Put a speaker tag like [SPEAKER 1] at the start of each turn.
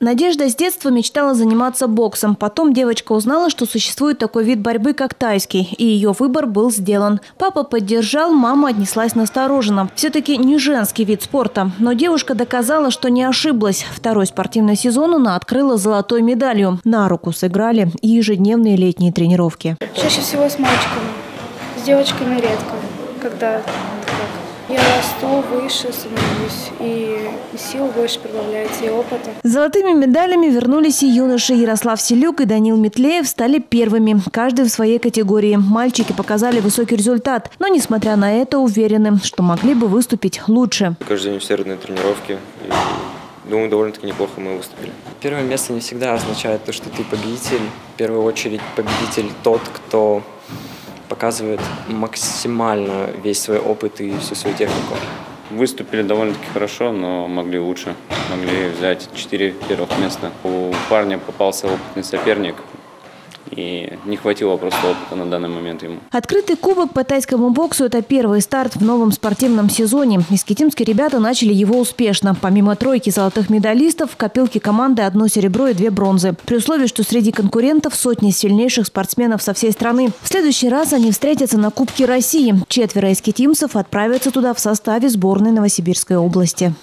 [SPEAKER 1] Надежда с детства мечтала заниматься боксом. Потом девочка узнала, что существует такой вид борьбы, как тайский, и ее выбор был сделан. Папа поддержал, мама отнеслась настороженно. Все-таки не женский вид спорта. Но девушка доказала, что не ошиблась. Второй спортивный сезон она открыла золотой медалью. На руку сыграли и ежедневные летние тренировки.
[SPEAKER 2] Чаще всего с мальчиками, с девочками редко, когда я расту выше, становлюсь, и сил больше прибавляется, и опыта.
[SPEAKER 1] Золотыми медалями вернулись и юноши. Ярослав Селюк и Данил Метлеев стали первыми, каждый в своей категории. Мальчики показали высокий результат, но, несмотря на это, уверены, что могли бы выступить лучше.
[SPEAKER 3] Каждый день усердные тренировки. И, думаю, довольно-таки неплохо мы выступили.
[SPEAKER 4] Первое место не всегда означает то, что ты победитель. В первую очередь победитель тот, кто показывает максимально весь свой опыт и всю свою технику.
[SPEAKER 5] Выступили довольно-таки хорошо, но могли лучше. Могли взять четыре первых места. У парня попался опытный соперник, и не хватило просто опыта на данный момент ему.
[SPEAKER 1] Открытый кубок по тайскому боксу – это первый старт в новом спортивном сезоне. Искитимские ребята начали его успешно. Помимо тройки золотых медалистов, в копилке команды одно серебро и две бронзы. При условии, что среди конкурентов сотни сильнейших спортсменов со всей страны. В следующий раз они встретятся на Кубке России. Четверо искитимцев отправятся туда в составе сборной Новосибирской области.